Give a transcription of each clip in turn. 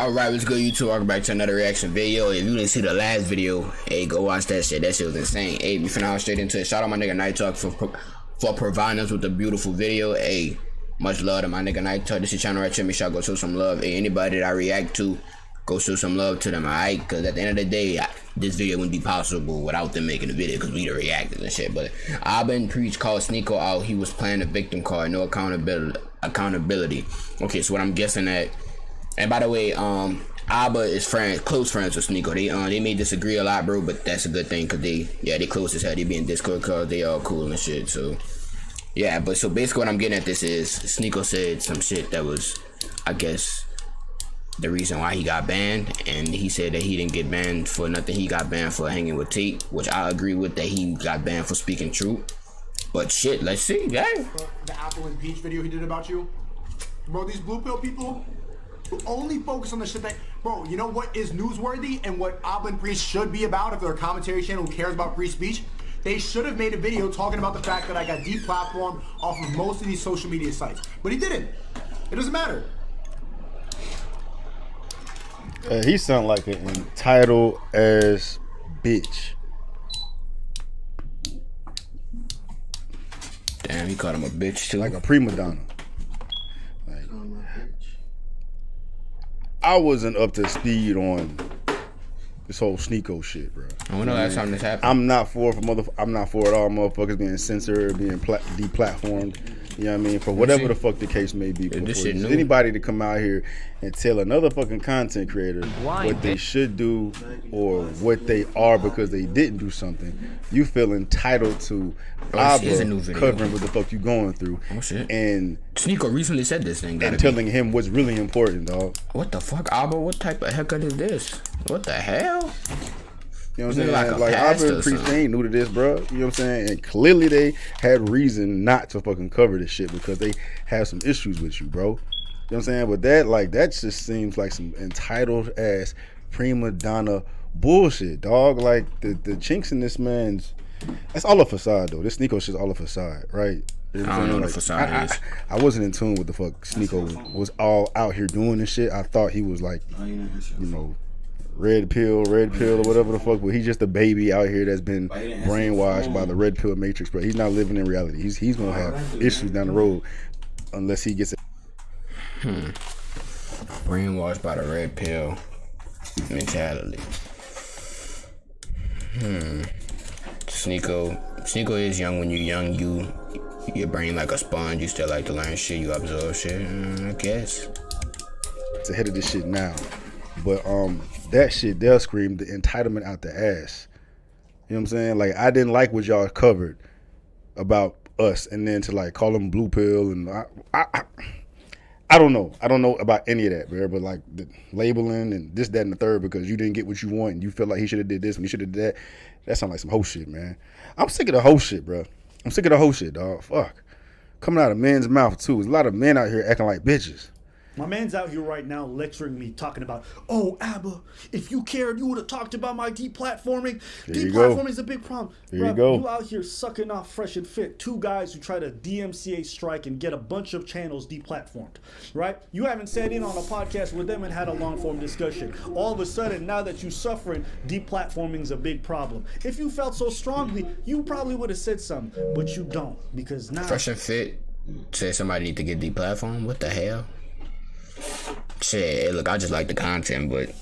Alright, what's good YouTube? Welcome back to another reaction video. If you didn't see the last video, hey, go watch that shit. That shit was insane. Hey, we finna straight into it. Shout out my nigga Knight Talk for for providing us with a beautiful video. Hey, much love to my nigga Knight Talk. This is channel right here. Make sure I go show some love. Hey, anybody that I react to, go show some love to them, alright? Because at the end of the day, I, this video wouldn't be possible without them making the video because we the reactors and shit. But Aba N Preach called Sneako out. He was playing the victim card, no accountability. Accountability. Okay, so what I'm guessing that. And by the way, um, Aba is friends, close friends with Sneako. They uh, they may disagree a lot, bro, but that's a good thing because they yeah they close as hell. They be in Discord cause they all cool and shit. So yeah, but so basically what I'm getting at this is Sneako said some shit that was, I guess, the reason why he got banned, and he said that he didn't get banned for nothing. He got banned for hanging with Tate, which I agree with that he got banned for speaking truth. But shit, let's see, yeah. The Aba and Preach video he did about you, bro. These blue pill people only focus on the shit that, bro. You know what is newsworthy and what Aba N Preach should be about if they're a commentary channel who cares about free speech. They should have made a video talking about the fact that I got deplatformed off of most of these social media sites, but he didn't. It doesn't matter. Uh, he sound like an entitled ass bitch. Damn, he called him a bitch too. Like a prima donna. Like, I wasn't up to speed on this whole Sneako shit, bro. I know last time this happened. I'm not for for mother. I'm not for it all motherfuckers being censored, being pla- deplatformed. You know what I mean? For whatever the fuck the case may be. Yeah, this For shit new. anybody to come out here and tell another fucking content creator what they should do or what they are because they didn't do something, you feel entitled to Oh, this is a new video. covering what the fuck you going through. Oh, shit. And Sneako recently said this thing. gotta and be- telling him what's really important, dog. What the fuck, Aba? What type of haircut is this? What the hell? You know what Isn't I'm saying? like Like, pastor I've been preaching, something? they ain't new to this, bro. You know what I'm saying? And clearly they had reason not to fucking cover this shit because they have some issues with you, bro. You know what I'm saying? But that, like, that just seems like some entitled ass prima donna bullshit, dog. Like, the, the chinks in this man's, that's all a facade, though. This Sneako shit's all a facade, right? You I don't know saying? what a facade I, is. I, I wasn't in tune with the fuck Sneako was all out here doing this shit. I thought he was like, you know, red pill, red pill, or whatever the fuck. But he's just a baby out here that's been brainwashed by the red pill matrix. But he's not living in reality. He's he's gonna have issues down the road unless he gets. It. Brainwashed by the red pill mentality. Hmm. Sneako. Sneako is young when you're young. You, your brain like a sponge. You still like to learn shit. You absorb shit. Mm, I guess. It's ahead of this shit now. But um, that shit they'll scream the entitlement out the ass. You know what I'm saying? Like I didn't like what y'all covered about us, and then to like call them blue pill and I, I, I, don't know. I don't know about any of that, bro. But like the labeling and this, that, and the third because you didn't get what you want and you feel like he should have did this and he should have did that. That sounds like some whole shit, man. I'm sick of the whole shit, bro. I'm sick of the whole shit, dog. Fuck. Coming out of men's mouth too. There's a lot of men out here acting like bitches. My man's out here right now lecturing me, talking about, oh, Aba, if you cared, you would have talked about my deplatforming. There you go. Deplatforming is a big problem. You go. You out here sucking off fresh and fit. Two guys who try to DMCA strike and get a bunch of channels deplatformed, right? You haven't sat in on a podcast with them and had a long form discussion. All of a sudden, now that you're suffering, deplatforming is a big problem. If you felt so strongly, you probably would have said something, but you don't because now. Fresh and fit. Say somebody need to get deplatformed. What the hell? Shit, look, I just like the content, but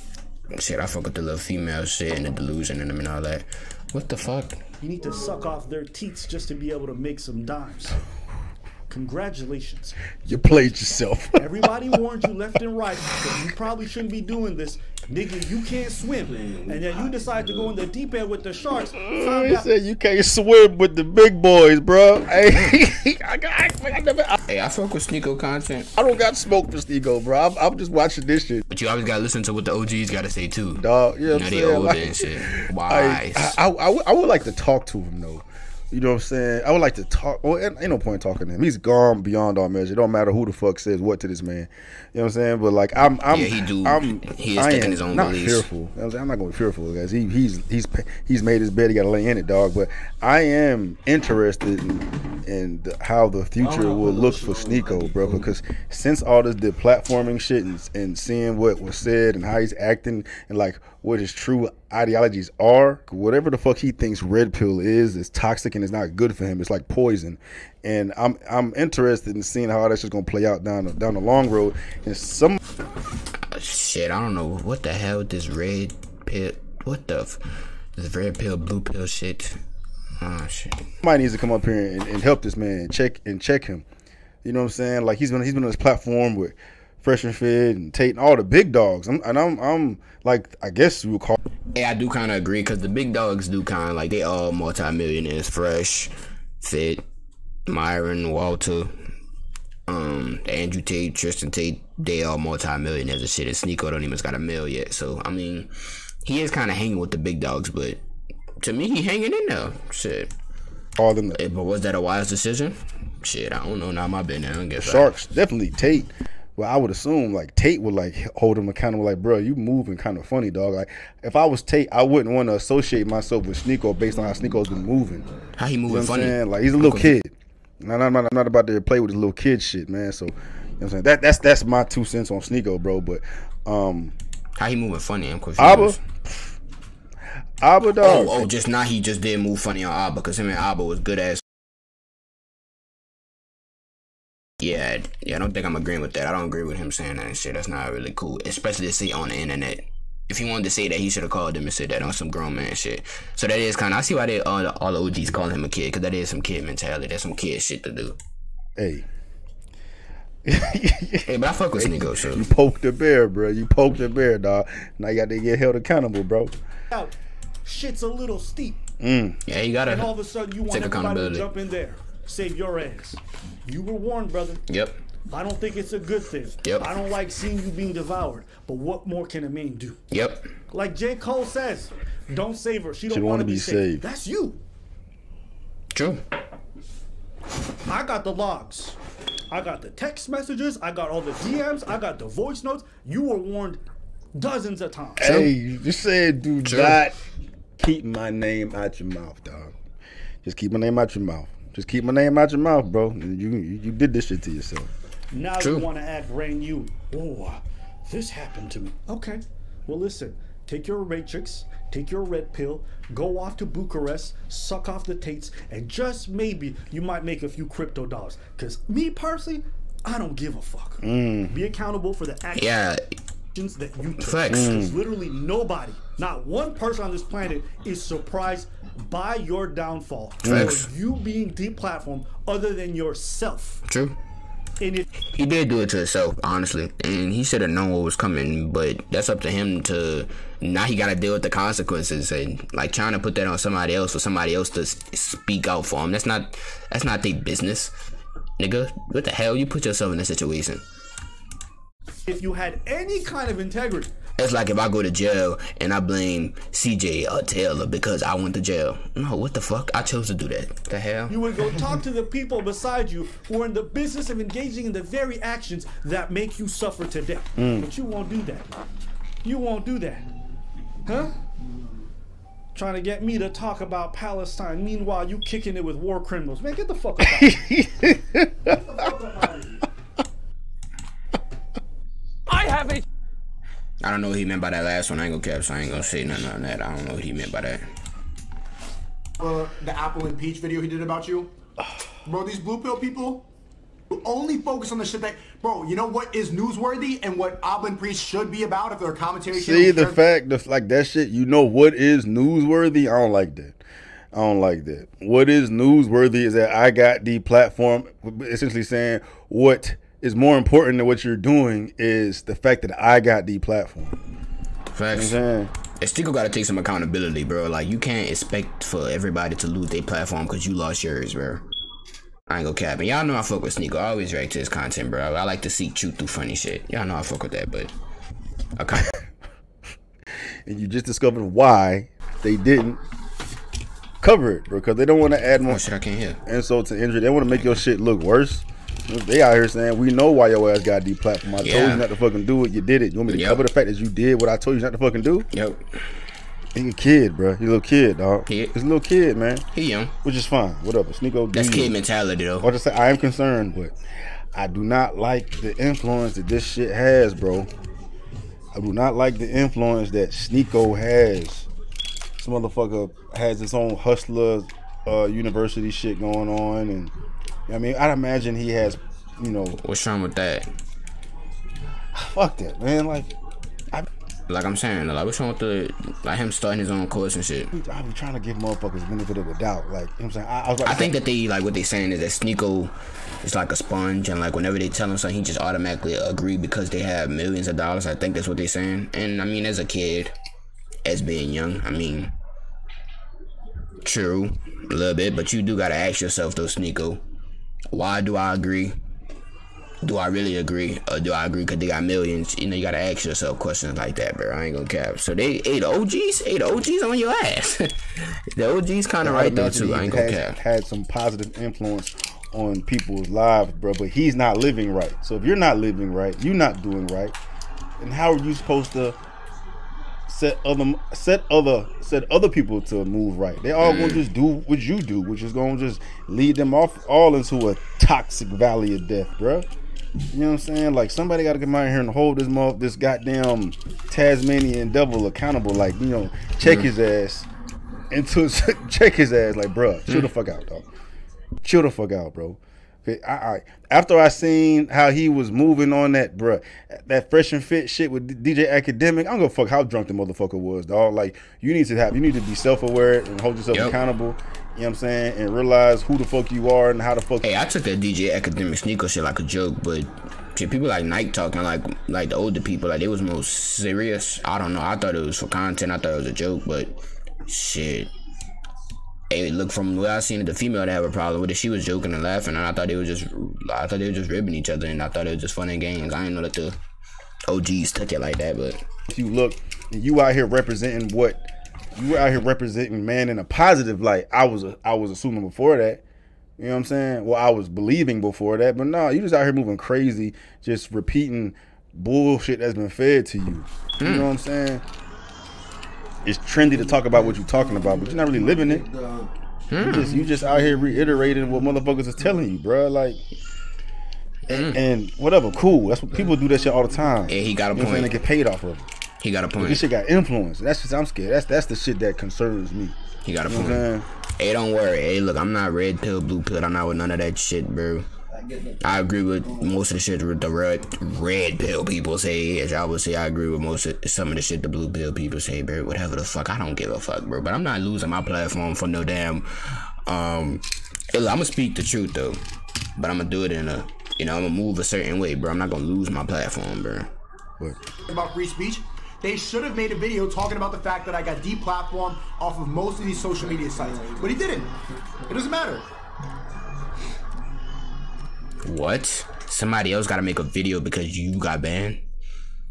shit, I fuck with the little female shit and the delusion in them and all that. What the fuck? You need to suck off their teats just to be able to make some dimes. Congratulations. You played yourself. Everybody warned you left and right that you probably shouldn't be doing this. Nigga, you can't swim. And then you decide to go in the deep end with the sharks. He out- said you can't swim with the big boys, bro. Hey, I, got, I, I, never, I, Hey, I fuck with Sneako content, I don't got smoke for Sneako, bro. I'm, I'm just watching this shit, but you always gotta listen to what the OGs gotta say too. dog. You know You what know I'm they saying? older Like, and shit. I, Wise. I, I, I would- I would like to talk to him though. You know what I'm saying? I would like to talk. Well, ain't no point talking to him. He's gone beyond all measure. It don't matter who the fuck says what to this man. You know what I'm saying? But like, I'm, I'm, Yeah, he do- I'm, he is I taking his own not beliefs. fearful. You know I'm? I'm not going to be fearful, guys. He, he's, he's, he's made his bed. He got to lay in it, dog. But I am interested in, in the, how the future will look for Sneako, bro. Because since all this deplatforming shit and, and seeing what was said and how he's acting and like what his true ideologies are, whatever the fuck he thinks red pill is, is toxic and it's not good for him. It's like poison. And I'm I'm interested in seeing how that's just gonna play out down the, down the long road. And some uh, Shit, I don't know what the hell this red pill. What the? F- this red pill, blue pill shit. Oh shit. somebody needs to come up here and, and help this man and check and check him. You know what I'm saying? Like he's been he's been on this platform with Fresh and Fit and Tate and all the big dogs. I'm, and I'm I'm like I guess you would call Yeah, I do kind of agree because the big dogs do kind of like they all multimillionaires. Fresh, Fit, Myron, Walter, um, Andrew Tate, Tristan Tate. They all multimillionaires and shit. And Sneako don't even got a mill yet. So I mean, he is kind of hanging with the big dogs, but to me, he hanging in there. Shit. all them the Eh, But was that a wise decision? Shit, I don't know. Not my business. I don't guess. I- sharks. Definitely Tate. Well, I would assume like Tate would like hold him accountable. Like, bro, you moving kind of funny, dog. Like, if I was Tate, I wouldn't want to associate myself with Sneako based on how Sneako's been moving. How he You know moving funny? saying? Like, he's a little kid. And I'm not, I'm not about to play with his little kid shit, man. So, you know what I'm saying? That that's that's my two cents on Sneako, bro. But um, How he moving funny? I'm confused. Aba, Aba, dog. Oh, oh, just now he just did move funny on Aba because him and Aba was good as. Yeah, yeah, I don't think I'm agreeing with that. I don't agree with him saying that and shit. That's not really cool, especially to see on the internet. If he wanted to say that, he should have called him and said that on some grown man shit. So that is kind of. I see why they all the, all the OGs calling him a kid because that is some kid mentality. That's some kid shit to do. Hey, Hey, but I fuck with Sneako, so you poked the bear, bro. You poked the bear, dog. Now you got to get held accountable, bro. Shit's a little steep. Mm. yeah, you gotta. And all of a sudden, you want Take everybody to accountability. jump in there, save your ass. You were warned, brother. Yep. I don't think it's a good thing. Yep. I don't like seeing you being devoured. But what more can a man do? Yep. Like J. Cole says, don't save her. She don't don't want wanna be be saved. saved. That's you. True. I got the logs. I got the text messages. I got all the DMs. I got the voice notes. You were warned dozens of times. Hey, you just said do True. not keep my name out your mouth, dog. Just keep my name out your mouth. Just keep my name out your mouth, bro. You you, you did this shit to yourself. Now True. you want to act brand new. Oh, this happened to me. Okay. Well, listen. Take your matrix, take your red pill, go off to Bucharest, suck off the Tates, and just maybe you might make a few crypto dollars. Because me personally, I don't give a fuck. Mm. Be accountable for the actions Yeah. That you took. Facts. Because mm. literally nobody, not one person on this planet, is surprised by your downfall Facts. or you being deplatformed other than yourself. True. And if He did do it to himself, honestly, and he should have known what was coming. But that's up to him to. Now he got to deal with the consequences, and like trying to put that on somebody else for somebody else to speak out for him. That's not. That's not their business, nigga. What the hell? You put yourself in that situation. If you had any kind of integrity, It's like if I go to jail and I blame CJ or Taylor because I went to jail. No, what the fuck? I chose to do that. The hell? you would go talk to the people beside you who are in the business of engaging in the very actions that make you suffer today. Mm. But you won't do that. You won't do that. Huh? Trying to get me to talk about Palestine. Meanwhile, you kicking it with war criminals. Man, get the fuck out. I have a I don't know what he meant by that last one. I ain't gonna cap, so I ain't gonna say nothing on that. I don't know what he meant by that. uh, the Aba and Preach video he did about you. Bro, these blue pill people only focus on the shit that, bro. You know what is newsworthy and what Aba N Preach should be about if their commentary. See the cares- fact, the like that shit. You know what is newsworthy? I don't like that. I don't like that. What is newsworthy is that I got the platform, essentially saying what is more important than what you're doing is the fact that I got the platform. Facts. You know And Stickle gotta take some accountability, bro. Like you can't expect for everybody to lose their platform because you lost yours, bro. I ain't gonna cap. And y'all know I fuck with Sneako. I always react to his content, bro. I like to seek truth through funny shit. Y'all know I fuck with that, but okay. and you just discovered why they didn't cover it, bro, because they don't want to add oh, more Oh shit, I can't hear. insult to injury. They want to make your shit look worse. They out here saying we know why your ass got deplatformed. I told Yeah. you not to fucking do it. You did it. You want me to Yep. cover the fact that you did what I told you not to fucking do? Yep, He a kid, bro. He a little kid, dog. Kid. He's a little kid, man. he young. Which is fine. Whatever. Sneako. do That's kid mentality though. Or just say I am concerned, but I do not like the influence that this shit has, bro. I do not like the influence that Sneako has. This motherfucker has his own hustler uh, university shit going on, and I mean, I'd imagine he has, you know, What's wrong with that? fuck that, man. Like, I. Like I'm saying, like what's wrong with the like him starting his own course and shit? I be trying to give motherfuckers benefit of the doubt. Like, you know what I'm saying? I, I was about I think that they like what they saying is that Sneako is like a sponge, and like whenever they tell him something, he just automatically agree because they have millions of dollars. I think that's what they're saying. And I mean, as a kid, as being young, I mean, true, a little bit, but you do gotta ask yourself though, Sneako, why do I agree? Do I really agree, or do I agree because they got millions? You know, you gotta ask yourself questions like that, bro. I ain't gonna cap. So they, hey, the OGs, the OGs on your ass. the OGs kind of right there too. I ain't gonna has cap. had some positive influence on people's lives, bro. But he's not living right. So if you're not living right, you're not doing right. And how are you supposed to set other set other set other people to move right? They all gonna mm. just do what you do, which is gonna just lead them off all into a toxic valley of death, bro. You know what I'm saying? Like somebody got to come out here and hold this mo- this goddamn Tasmanian devil accountable. Like you know, check mm. his ass into check his ass. Like, bruh, chill the mm. fuck out, dog. Chill the fuck out, bro. I, I, after I seen how he was moving on that, bruh, that fresh and fit shit with DJ Akademiks, I don't give a fuck how drunk the motherfucker was, dog. Like, you need to have, you need to be self aware and hold yourself Yep. accountable. You know what I'm saying? And realize who the fuck you are and how the fuck. Hey, I took that DJ Akademiks Sneako shit like a joke, but shit, people like Nike talking like like the older people, like they was most serious. I don't know. I thought it was for content. I thought it was a joke, but shit. Hey, look from what I seen, the female that have a problem with it, she was joking and laughing, and I thought they were just, I thought they were just ribbing each other, and I thought it was just fun and games. I didn't know that the OGs took it like that, but if you look you out here representing what you were out here representing man in a positive light. I was i was assuming before that. You know what i'm saying? Well i was believing before that but no you just out here moving crazy just repeating bullshit that's been fed to you. You know hmm. what i'm saying it's trendy to talk about what you're talking about but you're not really living it you hmm. just you just out here reiterating what motherfuckers is telling you bruh. like and, hmm. and whatever, cool. That's what people do that shit all the time. Yeah, he got a you know point. They get paid off of it. he got a point. This shit got influence. That's just I'm scared. That's that's the shit that concerns me. He got a You know point. Hey, don't worry. Hey, look, I'm not red pill, blue pill. I'm not with none of that shit, bro. I agree with most of the shit the red red pill people say. As y'all would say, I agree with most of some of the shit the blue pill people say, bro. Whatever the fuck, I don't give a fuck, bro. But I'm not losing my platform for no damn. Um, I'm gonna speak the truth though, but I'm gonna do it in a, you know, I'm gonna move a certain way, bro. I'm not gonna lose my platform, bro. But about free speech. They should have made a video talking about the fact that I got deplatformed off of most of these social media sites, but he didn't. It doesn't matter. What? Somebody else gotta make a video because you got banned?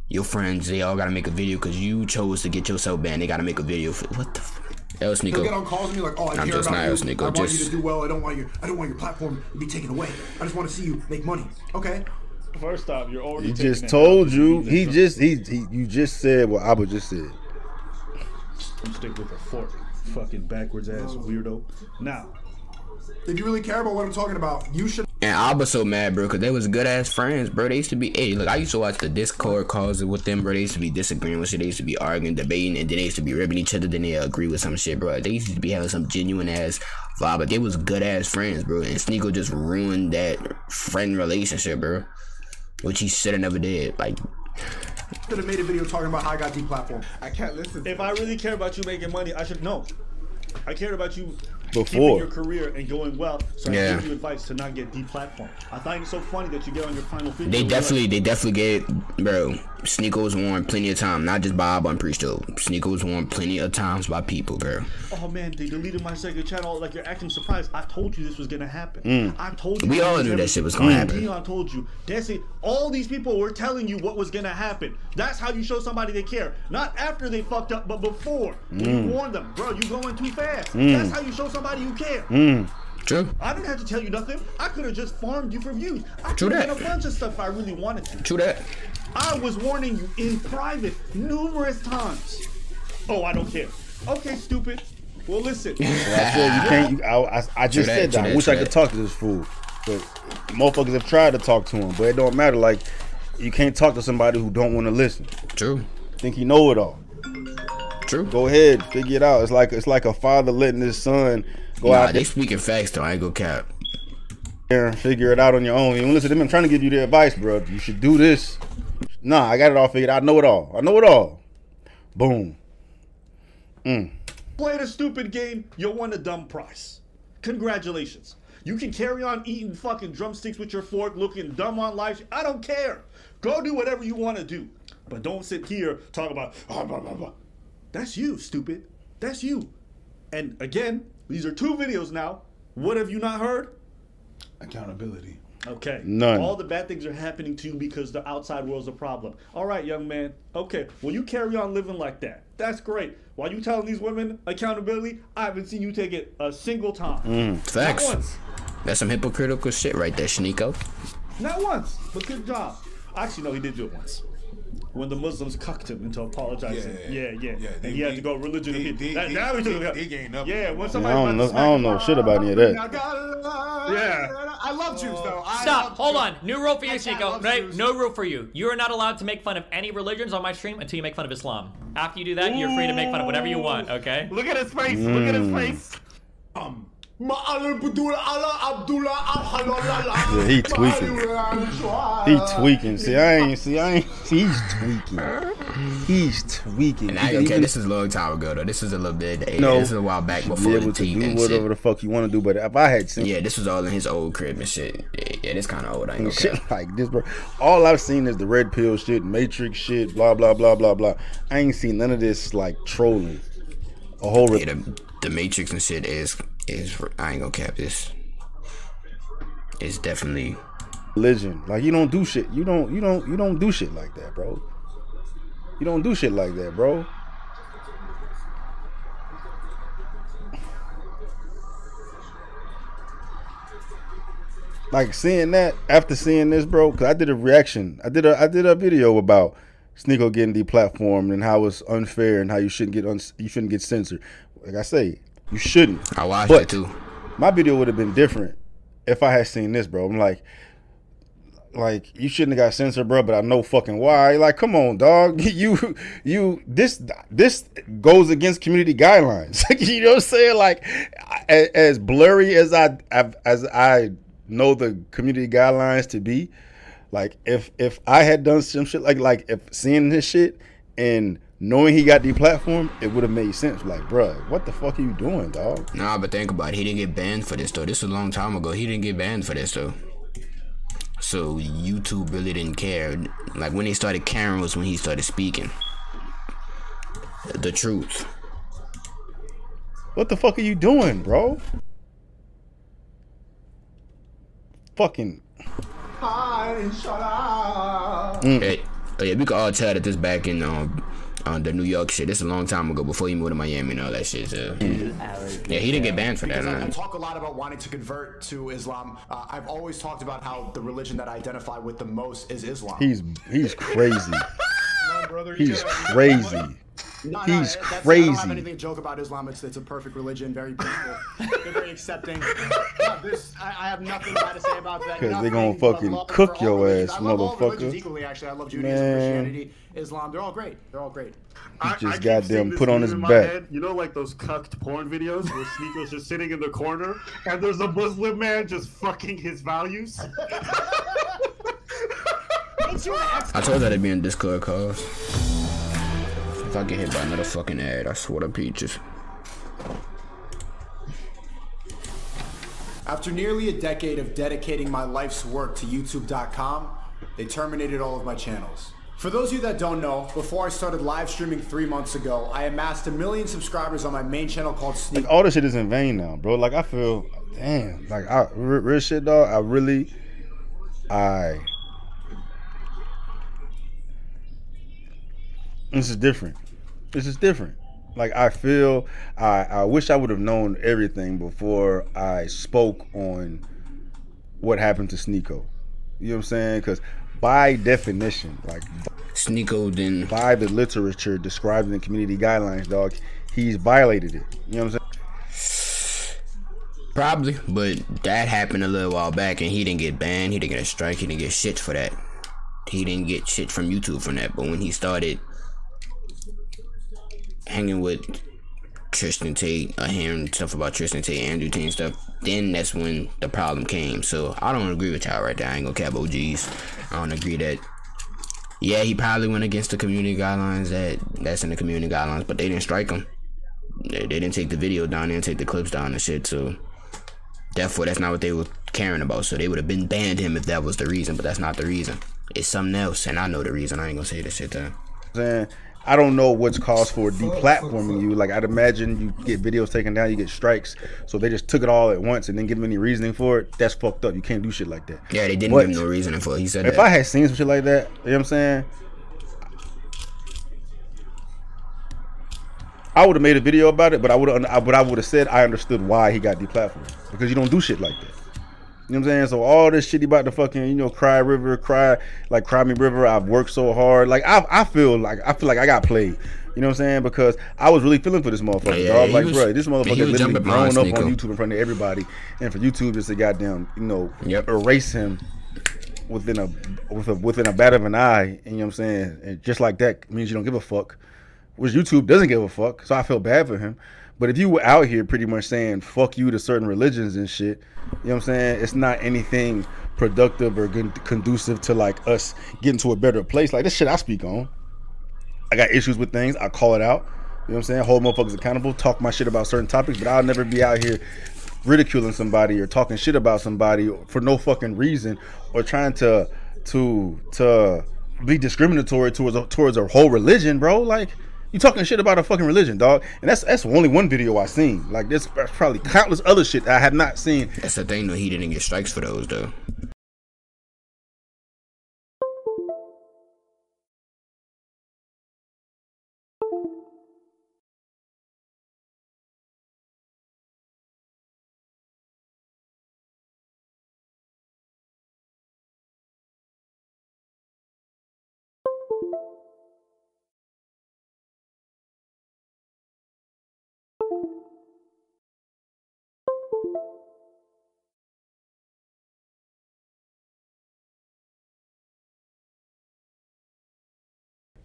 Your friends, they all gotta make a video because you chose to get yourself banned. They gotta make a video for what the fuck? That was He'll get Nico. on calls and be like, "Oh, I I'm care just about Niles, you. Nico, I want you just- to do well. I don't want your, I don't want your platform to be taken away. I just want to see you make money." Okay. First off, you're already. he just it. told you. He just he, he you just said what Aba just said. I'm stick with a fork. Fucking backwards ass weirdo. Now, If you really care about what I'm talking about, you should And I was so mad, bro, because they was good ass friends, bro. They used to be, hey, look, I used to watch the Discord calls with them, bro. They used to be disagreeing with shit. They used to be arguing, debating, and then they used to be ribbing each other. Then they agree with some shit, bro. They used to be having some genuine ass vibe, but they was good ass friends, bro. And Sneako just ruined that friend relationship, bro. Which he should have never did. Like, should have made a video talking about how I got deplatformed. I can't listen. If I really care about you making money, I should know. I cared about you keeping Before. your career and going well. So I Yeah. give you advice to not get deplatformed. I find it so funny that you get on your final video. They definitely, like, they definitely get, bro. Sneako was worn plenty of time, not just by Aba N Preach though. Sneako was worn plenty of times by people, bro. oh man, they deleted my second channel. Like you're acting surprised. I told you this was gonna happen. I told you. Mm. We all knew that shit was gonna happen. Dion told you. That's it. All these people were telling you what was gonna happen. That's how you show somebody they care. Not after they fucked up, but before. Mm. You warn them, bro. You going too fast. That's how you show somebody you care. Mm, true, I didn't have to tell you nothing. I could have just farmed you for views. I True could have that. done a bunch of stuff if I really wanted to. true that. I was warning you in private numerous times. Oh, I don't care. Okay, stupid. Well, listen. I said you can't. You, I, I, I just that, said true that. I that, wish true I could that. talk to this fool, but motherfuckers have tried to talk to him, but it don't matter. Like you can't talk to somebody who don't want to listen. True, Think you know it all. True. Go ahead, figure it out. It's like it's like a father letting his son go Nah, out they speaking facts though. I ain't gonna cap. and figure it out on your own. You don't listen to them. I'm trying to give you the advice, bro. You should do this. Nah, I got it all figured. out. I know it all. I know it all. Boom. Mm. Play the stupid game, you'll win a dumb prize. Congratulations. You can carry on eating fucking drumsticks with your fork, looking dumb on live. I don't care. Go do whatever you want to do. But don't sit here talk about "Ah, blah, blah, blah." That's you, stupid. That's you. And again, these are two videos now. What have you not heard? Accountability. Okay. None. All the bad things are happening to you because the outside world's a problem. All right, young man. Okay. Well, you carry on living like that. That's great. While you telling these women accountability, I haven't seen you take it a single time. Mm, facts. Not once. That's some hypocritical shit right there, Sneako. Not once. But good job. Actually, no, he did do it once. When the Muslims cucked him into apologizing. Yeah, Yeah, yeah. yeah, and they- he had to go religion they- they- that, they- now we they- talking about- they gained up Yeah, with when it, somebody I don't know. I don't know shit about any of that. Yeah. I love Jews though. I Stop. love Hold Jews. on. New rule for you, My Chico. loves Right? Jews. No rule for you. You are not allowed to make fun of any religions on my stream until you make fun of Islam. After you do that, you're free to make fun of whatever you want. Okay? Look at his face. Look at his Mm. face. Um, Ma'al Abdullah Allah Abdullah Al-Halal Yeah, he tweaking. He tweaking. See, I ain't. See, I ain't. See, He's tweaking. He's tweaking. And I ain't gonna. This is a long time ago though. This is a little bit. Hey, No. this is a while back should be before the able to team do and whatever shit. the fuck you want to do. But if I had seen Yeah, this was all in his old crib and shit. Yeah, yeah this kind of old. I ain't gonna shit cap. like this, bro, all I've seen is the red pill shit, Matrix shit, blah blah blah blah blah. I ain't seen none of this like trolling. A whole Yeah, the, the Matrix and shit is is. I ain't gonna cap this. It's definitely. religion. Like you don't do shit. You don't. You don't. You don't do shit like that, bro. You don't do shit like that, bro. Like seeing that after seeing this, bro. Cause I did a reaction. I did a I did a video about Sneako getting deplatformed and how it's unfair and how you shouldn't get uns you shouldn't get censored. Like I say, you shouldn't. I watched But- it too. My video would have been different if I had seen this, bro. I'm like, like you shouldn't have got censored, bro. But I know fucking why. Like, come on, dog. You, you. This, this goes against community guidelines. Like, you know what I'm saying? Like, as, as blurry as I, as I know the community guidelines to be, like if if I had done some shit like like if seeing this shit and knowing he got deplatformed, it would have made sense. Like, bruh, what the fuck are you doing, dog? Nah, but think about it. He didn't get banned for this though. This was a long time ago. He didn't get banned for this though. So YouTube really didn't care. Like when they started caring was when he started speaking the truth. What the fuck are you doing, bro? Fucking Hey, oh yeah, we could all tell that this back in um, uh, the New York shit. This is a long time ago before he moved to Miami and all that shit. So. Yeah, he didn't get banned for that. Because I, I talk a lot about wanting to convert to Islam. Uh, I've always talked about how the religion that I identify with the most is Islam. he's he's crazy. brother. He's crazy. No, no, he's that's- I don't have anything to joke about Islam. It's, it's a perfect religion, very peaceful. They're very accepting. Yeah, this, I, I have nothing bad to say about that. Because they're gonna but fucking love cook your all religions. ass, I love all religions motherfucker. equally, actually. I love Judaism, Man. Christianity, Islam. They're all great. They're all great. I- I just keep goddamn put on his in back. head. You know, like those cucked porn videos where Sneako's just sitting in the corner and there's a Muslim man just fucking his values. I told that it'd be in Discord calls. If I get hit by another fucking ad, I swear to peaches. After nearly a decade of dedicating my life's work to YouTube.com, they terminated all of my channels. For those of you that don't know, before I started live streaming three months ago, I amassed a million subscribers on my main channel called Sneak. Like all this shit is in vain now, bro. Like I feel, damn. Like I real shit, dog. I really, I. This is different. This is different. Like I feel, I I wish I would have known everything before I spoke on what happened to Sneako. You know what I'm saying? Because by definition, like Sneako then by the literature described in the community guidelines, dog, he's violated it. You know what I'm saying? probably, but that happened a little while back, and he didn't get banned. He didn't get a strike. He didn't get shit for that. He didn't get shit from YouTube from that. But when he started hanging with Tristan Tate, uh, hearing stuff about Tristan Tate, Andrew Tate and stuff, then that's when the problem came. So I don't agree with y'all right there. I ain't gonna cap OGs. I don't agree that. Yeah, he probably went against the community guidelines. That that's in the community guidelines, but they didn't strike him. They, they didn't take the video down. They didn't take the clips down and shit. So therefore, that's not what they were caring about. So they would have been banned him if that was the reason. But that's not the reason. It's something else, and I know the reason. I ain't gonna say this shit to. I don't know what's caused for deplatforming you. Like I'd imagine you get videos taken down, you get strikes. So they just took it all at once and didn't give him any reasoning for it. That's fucked up. You can't do shit like that. Yeah, they didn't But give him no reasoning for it. He said If that. I had seen some shit like that, you know what I'm saying? I would have made a video about it, but I would have, but I would have said I understood why he got deplatformed because you don't do shit like that. You know what I'm saying? So all this shit about to fucking, you know, cry river, cry like cry me river. I've worked so hard. Like I, I feel like I feel like I got played. You know what I'm saying? Because I was really feeling for this motherfucker. Yeah, dog. he Like, was- bro, this motherfucker literally grown up on YouTube in front of everybody, and for YouTube just to goddamn, you know, Yep. erase him within a with a within a bat of an eye, and you know what I'm saying? And just like that means you don't give a fuck. Which YouTube doesn't give a fuck. So I feel bad for him. But if you were out here pretty much saying fuck you to certain religions and shit, you know what I'm saying? It's not anything productive or good, conducive to like us getting to a better place. Like this shit I speak on. I got issues with things. I call it out. You know what I'm saying? Hold motherfuckers accountable. Talk my shit about certain topics, but I'll never be out here ridiculing somebody or talking shit about somebody for no fucking reason or trying to to to be discriminatory towards towards a whole religion, bro. Like you talking shit about a fucking religion, dog. And that's that's only one video I seen. Like there's probably countless other shit I have not seen. That's the thing, though. He didn't get strikes for those, though.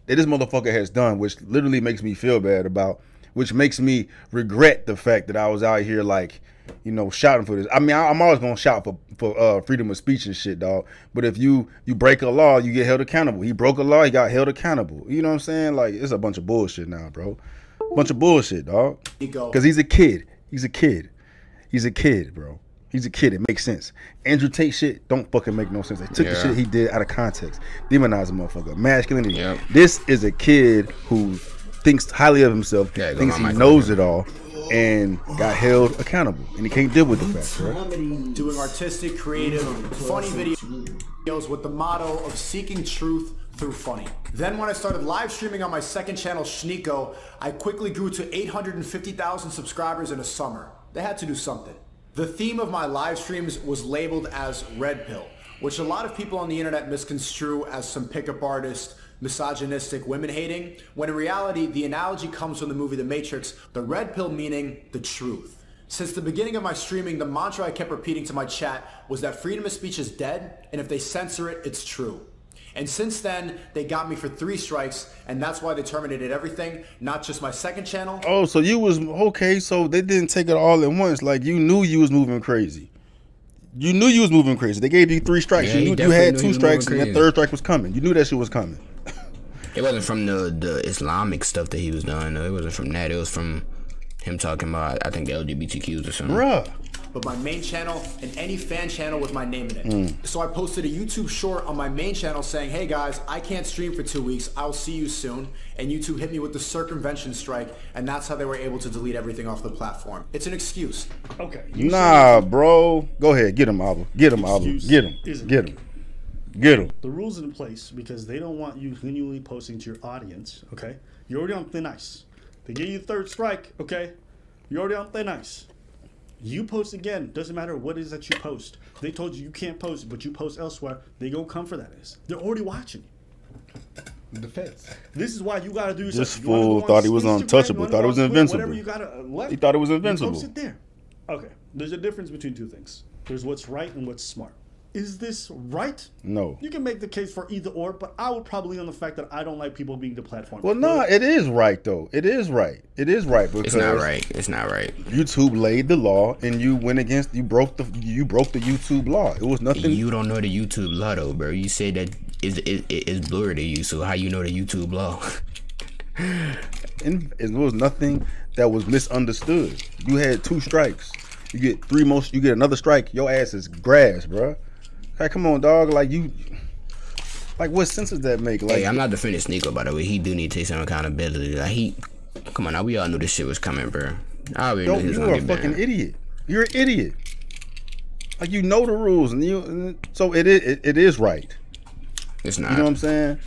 That this motherfucker has done, which literally makes me feel bad about, which makes me regret the fact that I was out here like, you know, shouting for this. I mean, I, I'm always gonna shout for for uh, freedom of speech and shit, dog. But if you you break a law, you get held accountable. He broke a law, he got held accountable. You know what I'm saying? Like it's a bunch of bullshit now, bro. Bunch of bullshit, dog. Because he's a kid. He's a kid. He's a kid, bro. He's a kid. It makes sense. Andrew Tate shit don't fucking make no sense. They took the shit he did out of context. Demonize a motherfucker. Masculinity. Yep. This is a kid who thinks highly of himself, Yeah, thinks he knows it all, and got held accountable. And he can't deal with the fact, right? doing artistic, creative, funny videos with the motto of seeking truth through funny. Then when I started live streaming on my second channel, Sneeko, I quickly grew to 850,000 subscribers in a summer. They had to do something. The theme of my live streams was labeled as Red Pill, which a lot of people on the internet misconstrue as some pickup artist, misogynistic women hating, when in reality, the analogy comes from the movie The Matrix, the red pill meaning the truth. Since the beginning of my streaming, the mantra I kept repeating to my chat was that freedom of speech is dead, and if they censor it, it's true. And since then, they got me for three strikes, and that's why they terminated everything, not just my second channel. Oh, so you was okay. So they didn't take it all at once. Like you knew you was moving crazy. You knew you was moving crazy. They gave you three strikes. Yeah, you knew you had knew two was strikes, and moving the third strike was coming. You knew that shit was coming. It wasn't from the the Islamic stuff that he was doing. though. It wasn't from that. It was from him talking about I think the LGBTQs or something. Bruh. But my main channel and any fan channel with my name in it. Mm. So I posted a YouTube short on my main channel saying, hey guys, I can't stream for two weeks. I'll see you soon. And YouTube hit me with the circumvention strike, and that's how they were able to delete everything off the platform. It's an excuse. Okay. you Nah, bro. Go ahead. Get him, Aba. Get him, Aba. Get him. isn't- Get him. Get him. the rules in place because they don't want you continually posting to your audience. Okay, you're already on thin ice. They give you third strike. Okay, you're already on thin ice. You post again. Doesn't matter what it is that you post. They told you you can't post, but you post elsewhere. They gonna come for that is. They're already watching. You. Defense. This is why you gotta do This. You fool go thought he was Instagram, untouchable, thought go it was invincible. Whatever you gotta uh, left. He thought it was you invincible. Post it there. Okay. There's a difference between two things. There's what's right and what's smart. Is this right? No. You can make the case for either or, but I would probably on the fact that I don't like people being the platform. Well, no, it is right though. It is right. It is right because It's not right. It's not right. YouTube laid the law, and you went against. You broke the. You broke the YouTube law. It was nothing. You don't know the YouTube law though, bro. You said that is it, it, it's blurry to you. So how you know the YouTube law? and it was nothing that was misunderstood. You had two strikes. You get three most. You get another strike. Your ass is grass, bro. Hey, come on, dog. Like you. Like what sense does that make? Like hey, I'm not defending Sneako, by the way. He do need to take some accountability. Like he, come on now. We all knew this shit was coming, bro. I already Don't, he was you gonna are a fucking banned. idiot. You're an idiot. Like you know the rules, and you. So it is. It, it is right. It's not. You know what I'm saying?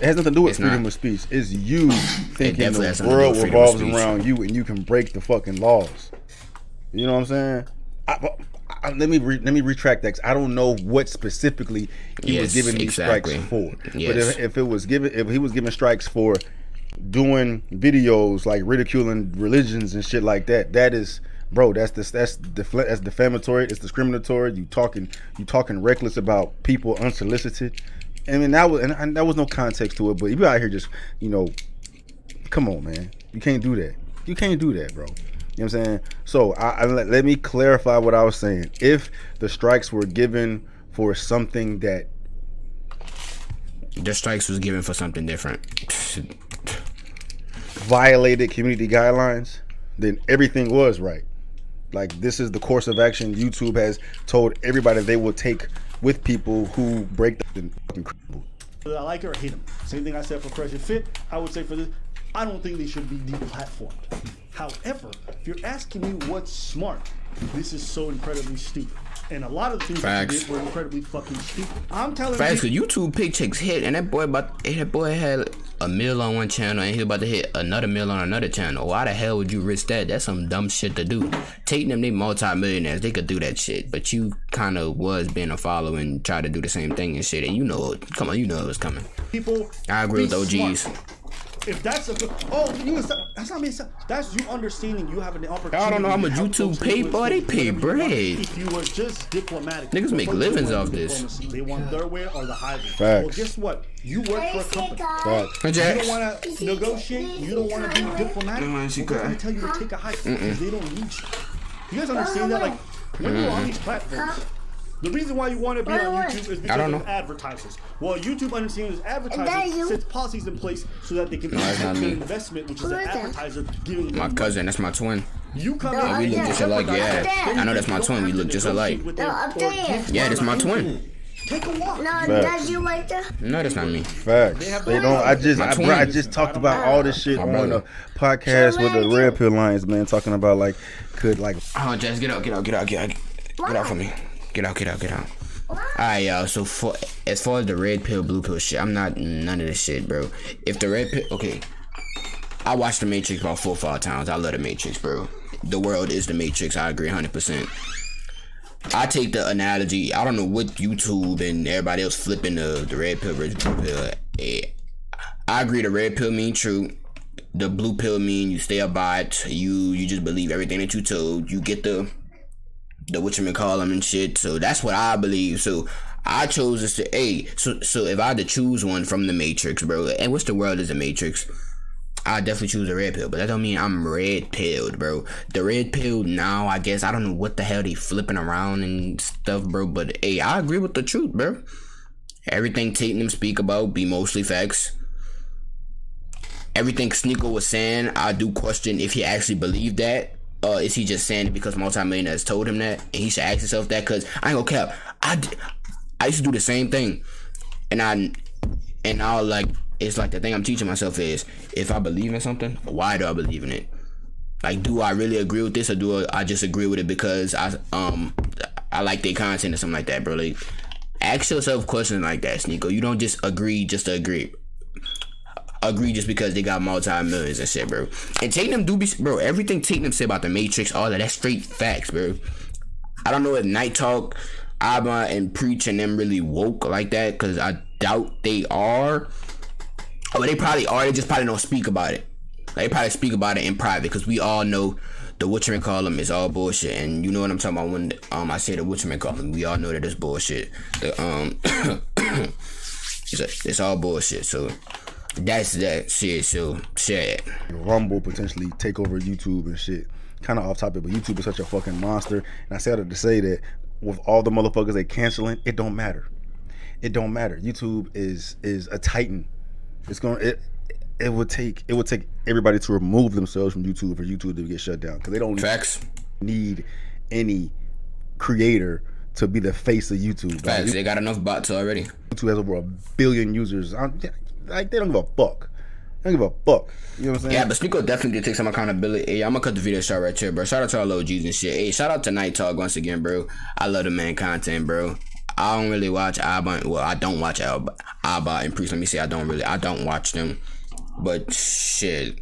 It has nothing to do with It's freedom not. of speech. It's you thinking has the something to do world with freedom of revolves around you, and you can break the fucking laws. You know what I'm saying? I, I- let me re, let me retract that. I don't know what specifically he was giving these exactly. strikes for. But if, if it was given, if he was giving strikes for doing videos like ridiculing religions and shit like that, that is, bro, that's this that's defla- that's defamatory. It's discriminatory. You talking you talking reckless about people unsolicited. I mean that was and, and that was no context to it. But you out here just you know, come on, man, you can't do that. You can't do that, bro. You know what I'm saying? So I, I let, let me clarify what I was saying. If the strikes were given for something that The strikes was given for something different. violated community guidelines, then everything was right. Like this is the course of action YouTube has told everybody they will take with people who break the fucking. I like it or hate them. Same thing I said for Fresh and Fit. I would say for this, I don't think they should be deplatformed. However, if you're asking me what's smart, this is so incredibly stupid. And a lot of the things that you Facts. did were incredibly fucking stupid. I'm telling Facts, you. cause YouTube pick checks hit, and that boy about that boy had a mill on one channel, and he about to hit another mill on another channel. Why the hell would you risk that? That's some dumb shit to do. Taking them, they multi-millionaires, they could do that shit, but you kind of was being a follower and tried to do the same thing and shit, and you know, come on, you know it was coming. people. I agree with OGs. smart. If that's a oh, you that's not me. That's you understanding you have an opportunity. Y'all don't know how much to help YouTube those pay, people boy. They pay whatever you want. bread. If you were just diplomatic, Niggas make livings off this. They want their way or the highway. Facts. Well, guess what? You work for a company. Facts. You don't want to negotiate. You don't want to be diplomatic. wanna see Well, they're Kai. gonna tell you to take a hike because they don't need you. You guys understand that? Like when you're on these platforms. The reason why you want to be on YouTube is because don't of advertisers. Well, YouTube understands that advertisers you? sets policies in place so that they can No, that's not protect their investment, which is an advertiser giving them My money. cousin, that's my twin. You come No, in We look just alike, yeah. I know that's my twin. We look just alike. No, up there. Yeah, that's my twin. Take a walk. No, Facts. that's you right there. No, that's not me. Facts. They don't. I just, I, bro, I just talked about all this shit My on a podcast with the Sure, Red Pill Lions, man, talking about like could like Oh, Jess, get out, get out, get out, get out. Get out for me. Get out, get out, get out. Alright, y'all. So for as far as the red pill, blue pill shit, I'm not none of this shit, bro. If the red pill, okay, I watched the Matrix about four five times. I love the Matrix, bro. The world is the Matrix. I agree, hundred percent. I take the analogy. I don't know what YouTube and everybody else flipping the the red pill versus blue pill. Eh, I agree. The red pill mean true. The blue pill mean you stay about you. You just believe everything that you told. You get the the what you call them and shit. So that's what I believe. So I chose this to hey. So so if I had to choose one from the Matrix, bro, and what's the world is a Matrix? I definitely choose the red pill, but that don't mean I'm red pilled, bro. The red pill now, I guess I don't know what the hell they flipping around and stuff, bro. But hey, I agree with the truth, bro. Everything them speak about be mostly facts. Everything Sneako was saying, I do question if he actually believed that. Uh, is he just saying it because multimillionaires told him that, and he should ask himself that? Because I ain't gonna cap. I, I used to do the same thing, and I and now like it's like the thing I'm teaching myself is if I believe in something, why do I believe in it? Like, do I really agree with this, or do I just agree with it because I um I like their content or something like that, bro? Like, ask yourself questions like that, Sneako. You don't just agree just to agree. Agree just because they got multi millions and shit, bro. And Tatum do be, bro. Everything Tatum said about the Matrix, all that straight facts, bro. I don't know if Knight Talk, Aba, and Preach and them really woke like that because I doubt they are. Or they probably are. They just probably don't speak about it. They probably speak about it in private because we all know the Witcherman column is all bullshit, and you know what I'm talking about when um I say the Witcherman column. We all know that it's bullshit. The um, it's all bullshit. So that's that shit. So shit. Rumble potentially take over YouTube and shit. Kind of off topic, but YouTube is such a fucking monster. And I said it to say that with all the motherfuckers they canceling, it don't matter. It don't matter. YouTube is is a titan. It's going it it would take it would take everybody to remove themselves from YouTube for YouTube to get shut down because they don't Facts. need any creator to be the face of YouTube. Facts. They got enough bots already. YouTube has over a billion users. I'm, like they don't give a fuck. They don't give a fuck. You know what I'm saying? Yeah, but Sneako definitely did take some accountability. Hey, I'm gonna cut the video short right here, bro. Shout out to all OGs and shit. Hey, shout out to Knight Talk once again, bro. I love the man content, bro. I don't really watch Aba. Well, I don't watch Aba, Aba and Preach. Let me say I don't really. I don't watch them. But shit.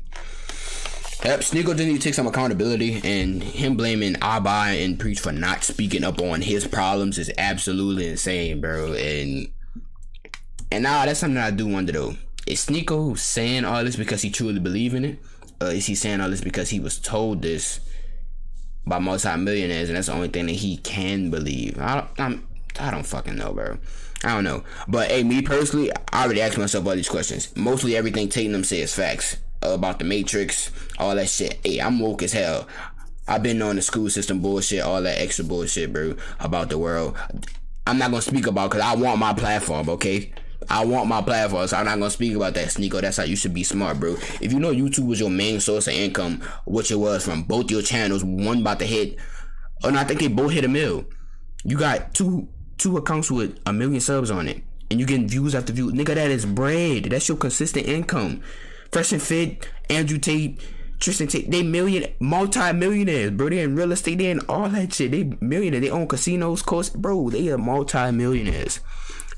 Yep, Sneako didn't take some accountability, and him blaming Aba and Preach for not speaking up on his problems is absolutely insane, bro. And and now that's something I do wonder though. Is Sneako saying all this because he truly believe in it? Or is he saying all this because he was told this by multi-millionaires and that's the only thing that he can believe? I don't, I'm, I don't fucking know, bro. I don't know. But hey, me personally, I already asked myself all these questions. Mostly everything Tatum says facts about the Matrix, all that shit. Hey, I'm woke as hell. I've been on the school system bullshit, all that extra bullshit, bro, about the world. I'm not gonna speak about because I want my platform, okay? I want my platform, so I'm not gonna speak about that, Sneako. That's how you should be smart, bro. If you know YouTube was your main source of income, which it was from both your channels, one about to hit, or no, I think they both hit a mill. You got two two accounts with a million subs on it, and you getting views after views. Nigga, that is bread. That's your consistent income. Fresh and Fit, Andrew Tate, Tristan Tate, they million multi-millionaires, bro. They in real estate, they in all that shit. They millionaire. They own casinos, course, bro. They are multi-millionaires.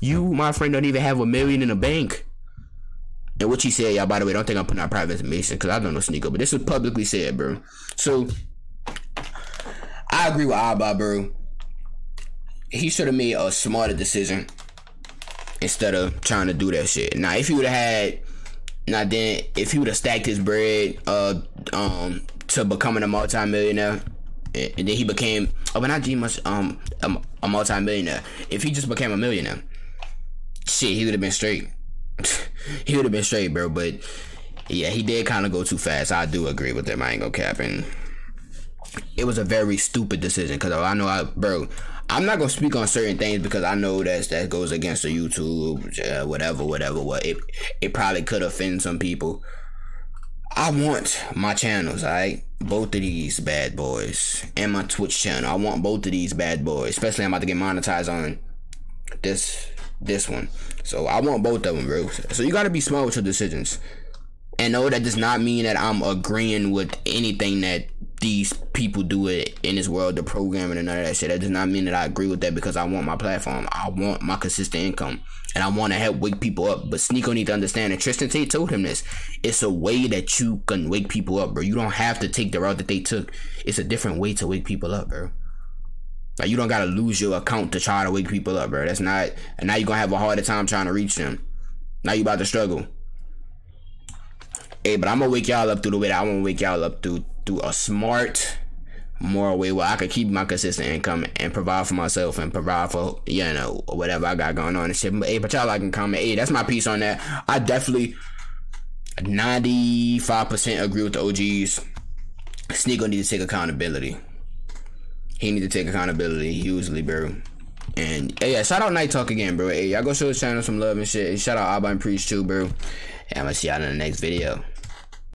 You, my friend, don't even have a million in the bank. And what he said, y'all, by the way, don't think I'm putting out private information because I don't know Sneako, but this was publicly said, bro. So, I agree with Aba, bro. He should have made a smarter decision instead of trying to do that shit. Now, if he would have had, now then, if he would have stacked his bread, uh, um, to becoming a multimillionaire, and and then he became, oh, but not G much, um, a, a multimillionaire. If he just became a millionaire, shit, he would have been straight. he would have been straight, bro. But yeah, he did kind of go too fast. I do agree with him. I ain't gonna cap. And it was a very stupid decision because I know I, bro. I'm not gonna speak on certain things because I know that that goes against the YouTube, uh, whatever, whatever. What it it probably could offend some people. I want my channels, alright? Both of these bad boys. And my Twitch channel. I want both of these bad boys. Especially I'm about to get monetized on this this one. So I want both of them, bro. So you gotta be smart with your decisions. And no, that does not mean that I'm agreeing with anything that these people do it in this world, the programming and of that shit. That does not mean that I agree with that because I want my platform. I want my consistent income. And I want to help wake people up. But Sneako need to understand, and Tristan Tate told him this. It's a way that you can wake people up, bro. You don't have to take the route that they took. It's a different way to wake people up, bro. Like you don't gotta lose your account to try to wake people up, bro. That's not and now you're gonna have a harder time trying to reach them. Now you about to struggle. Hey, but I'm gonna wake y'all up through the way that I wanna wake y'all up through through a smart, moral way where I can keep my consistent income and provide for myself and provide for you know whatever I got going on and shit. But hey, but y'all like and comment. Hey, that's my piece on that. I definitely 95% agree with the OGs. Sneako need to take accountability. He need to take accountability hugely, bro. And hey, yeah, shout out Knight Talk again, bro. Hey, y'all go show his channel some love and shit. Shout out Aba and Preach too, bro. And I'm gonna see y'all in the next video.